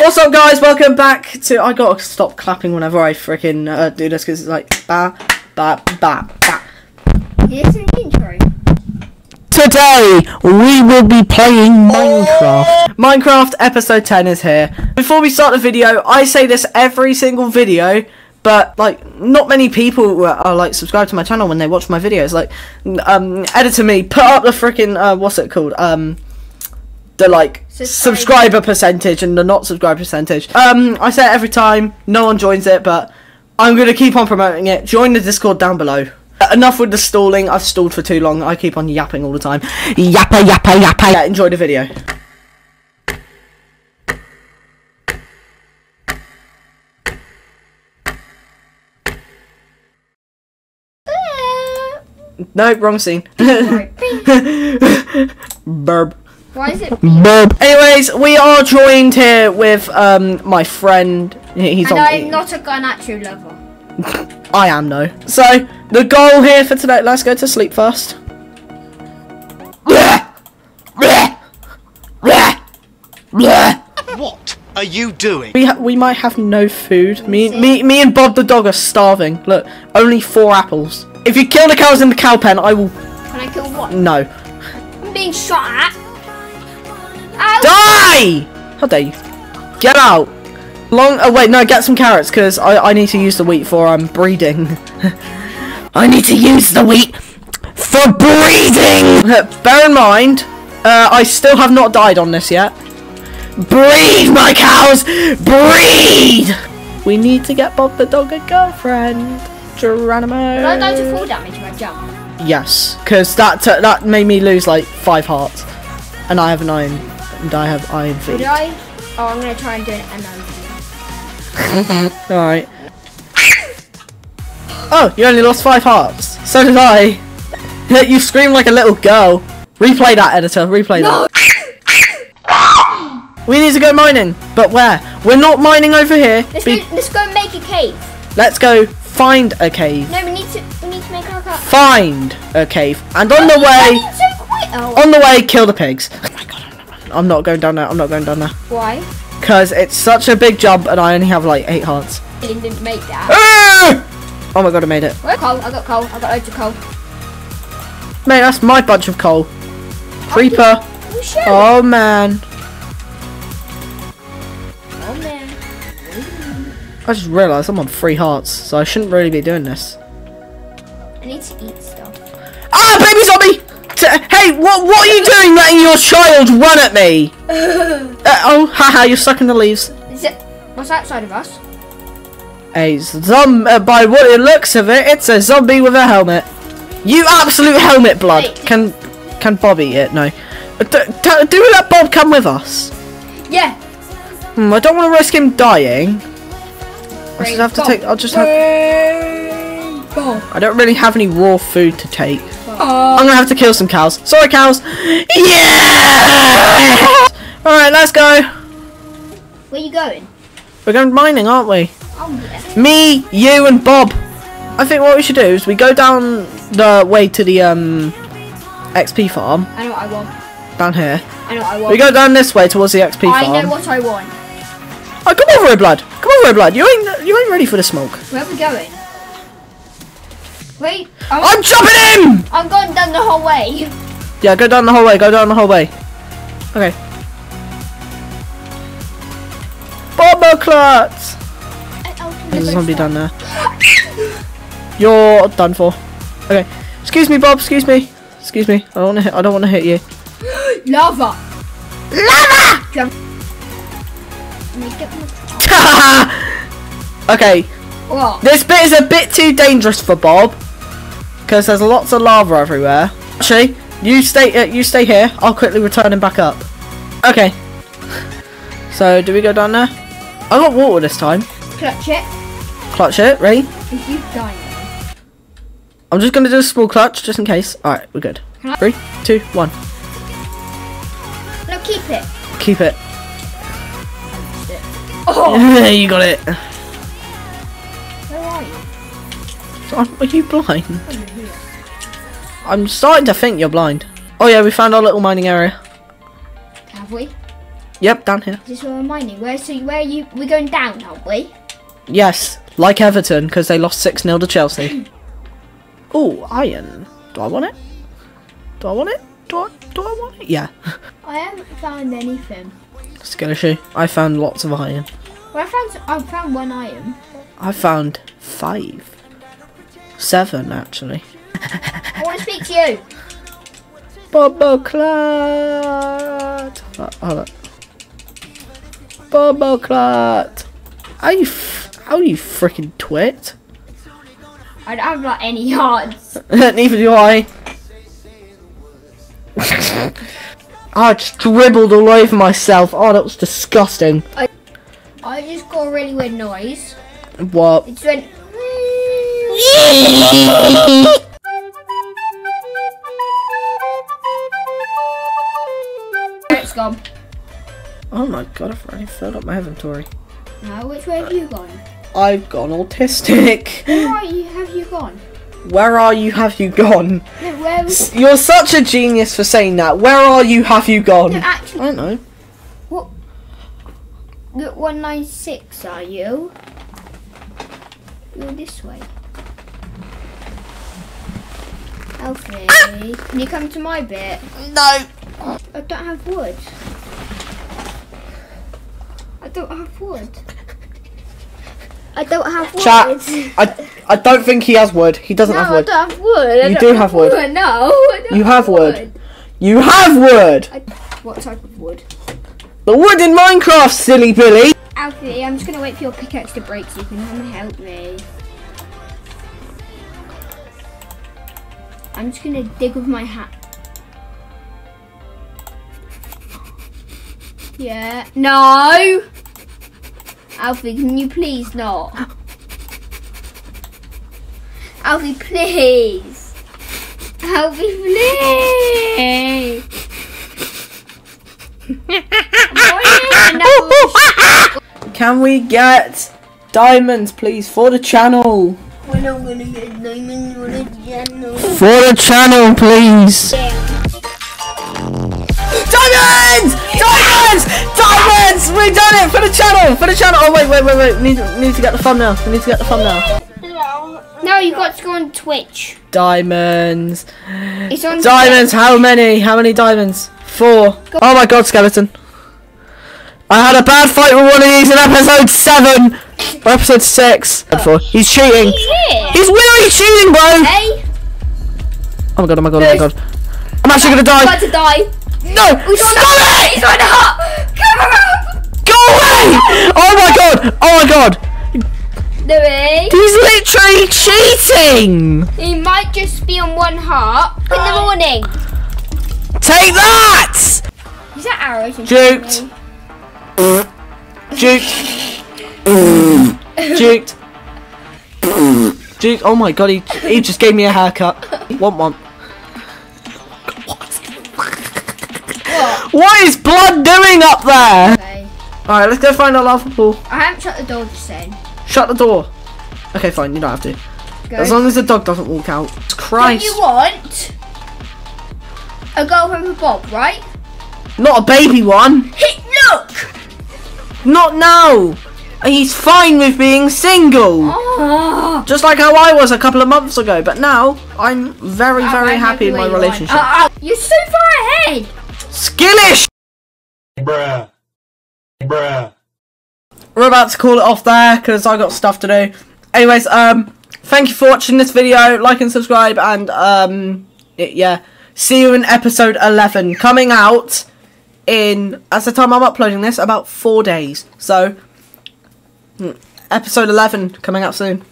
What's up, guys? Welcome back to. I gotta stop clapping whenever I freaking uh, do this because it's like ba ba ba ba. Here's an intro. Today we will be playing Minecraft. Minecraft episode 10 is here. Before we start the video, I say this every single video, but like not many people are like subscribed to my channel when they watch my videos. Like, um, editor me, put up the freaking uh, what's it called? Um, the like Subscribe. subscriber percentage and the not subscriber percentage. Um, I say it every time. No one joins it, but I'm gonna keep on promoting it. Join the Discord down below. Uh, Enough with the stalling. I've stalled for too long. I keep on yapping all the time. Yappa yappa yappa. Yeah, enjoy the video. No, wrong scene. Burb. Why is it? Burb. Anyways, we are joined here with um my friend. He's And on. I'm not a gun actual lover. I am no. So the goal here for today. Let's go to sleep first. What are you doing? We ha- we might have no food. Me me me and Bob the dog are starving. Look, only four apples. If you kill the cows in the cow pen, I will. Can I kill what? No. I'm being shot at. Ow! Die! How dare you? Get out. Long. Oh wait, no. Get some carrots because I I need to use the wheat for um breeding. I need to use the wheat for breeding. Bear in mind, uh, I still have not died on this yet. Breed, my cows! Breed! We need to get Bob the dog a girlfriend. Geronimo. Will I die to fall damage if I jump? Yes, because that that made me lose like five hearts, and I have an iron, and I have iron Would feet. I? Oh, I'm gonna try and do an MLG. All right. Oh, you only lost five hearts. So did I. you scream like a little girl. Replay that, editor. Replay No! that. We need to go mining, but where? We're not mining over here. Let's Be- go. Let's go make a cave. Let's go find a cave. No, we need to. We need to make our car. Find a cave, and on the way, so. Oh, on the way, kill the pigs. I'm not going down there. I'm not going down there. why? Because it's such a big jump and I only have like eight hearts. Dylan didn't make that. Ah! Oh my god, I made it. Where coal? I got coal. I got loads of coal. Mate, that's my bunch of coal. Creeper. Oh! Oh man. Oh man. I just realised I'm on three hearts, so I shouldn't really be doing this. I need to eat stuff. Ah, baby zombie! Hey, what what are you doing letting your child run at me? Uh, oh, haha, you're stuck in the leaves. Is it? What's outside of us? A zom- uh, by what it looks of it, it's a zombie with a helmet. You absolute helmet blood. Wait. Can can Bob eat it? No. Uh, d- d- do we let Bob come with us? Yeah. Hmm, I don't want to risk him dying. I just have to Bob. take. I'll just have. Bob. I don't really have any raw food to take. I'm gonna have to kill some cows. Sorry, cows. Yeah. All right, let's go. Where are you going? We're going mining, aren't we? Oh yeah. Me, you, and Bob. I think what we should do is we go down the way to the um XP farm I know what I want. down here. I know what I want. We go down this way towards the XP I farm. I know what I want. Oh, come over here, blood. Come over here, blood. You ain't you ain't ready for the smoke. Where are we going? Wait, I'm, I'm jumping in. I'm going down the whole way. Yeah, go down the whole way. Go down the whole way. Okay. Bomber clots. There's a zombie down there. You're done for. Okay. Excuse me, Bob. Excuse me. Excuse me. I don't want to hit. I don't want to hit you. Lava. Lava. Jump. Make it okay. What? This bit is a bit too dangerous for Bob because there's lots of lava everywhere. Actually, you stay. Uh, you stay here. I'll quickly return him back up. Okay. So, do we go down there? I got water this time. Clutch it. Clutch it. Ready? If you die. I'm just gonna do a small clutch just in case. Alright, we're good. Three, two, one. No, keep it. Keep it. Oh, you got it. Are you blind? I'm starting to think you're blind. Oh yeah, we found our little mining area. Have we? Yep, down here. This is where we're mining. Where so where are you we're going down, aren't we? Yes, like Everton, because they lost 6 0 to Chelsea. oh, iron. Do I want it? Do I want it? Do I, do I want it? Yeah. I haven't found anything. Skittishy. I found lots of iron. Well, I found I found one iron. I found five. Seven, actually. I want to speak to you. Bobo Clat. Oh, hold on. Bobo Clat. How you, f- how you freaking twit? I don't have like any hearts. Neither do I. I just dribbled all over myself. Oh, that was disgusting. I just got a really weird noise. What? It just went. It's gone. Oh my god, I've already filled up my inventory. Now, which way have you gone? I've gone autistic. Where are you? Have you gone? Where are you? Have you gone? No, where? Was, You're such a genius for saying that. Where are you? Have you gone? no, I don't know. what? You're 196, are you? You're this way. Alfie, ah! can you come to my bit? No. I don't have wood. I don't have wood. I don't have wood. Chat. I, I don't think he has wood. He doesn't no, have wood. I don't have wood. I You do have wood. No, I don't You have wood. You have wood. I, what type of wood? The wood in Minecraft, silly Billy. Alfie, I'm just gonna wait for your pickaxe to break so you can come and help me. I'm just gonna dig with my hat. Yeah. No! Alfie, can you please not? Alfie, please! Alfie, please! Can we get diamonds, please, for the channel? We're not gonna get diamonds on the channel. For the channel, please. Diamonds! Diamonds! Diamonds! We done it for the channel! For the channel! Oh wait, wait, wait, wait. We need, we need to get the thumbnail. We need to get the thumbnail. No, you got to go on Twitch. Diamonds. It's on Diamonds, how many? How many diamonds? Four. Oh my god, skeleton. I had a bad fight with one of these in episode 7. Or episode 6. He's cheating. Twitch. He's literally cheating, bro! Hey, Oh my god, oh my god, oh my god. I'm actually gonna die. I'm about to die. No! He's on the Stop it! He's on the hut. Come on. Go away! Oh my god! Oh my god! Louis. He's literally cheating! He might just be on one heart in the morning. Take that! Is that arrows? in Juked. Juked. Juked. Juked. Oh my god, he, he just gave me a haircut. Want one. What is blood doing up there? Okay. Alright, let's go find our lava pool. I haven't shut the door just saying. Shut the door. Okay, fine, you don't have to. Go. As long as the dog doesn't walk out. Don't you want a girlfriend for Bob, right? Not a baby one. Hey, look! Not now. He's fine with being single. Oh. Just like how I was a couple of months ago. But now, I'm very, very happy in my relationship. Uh, uh, you're so far ahead. Skillish! Bruh. Bruh. We're about to call it off there because I got stuff to do. Anyways, um, thank you for watching this video. Like and subscribe, and um, it, yeah, see you in episode 11 coming out in as the time I'm uploading this about four days. So, hmm, episode 11 coming out soon.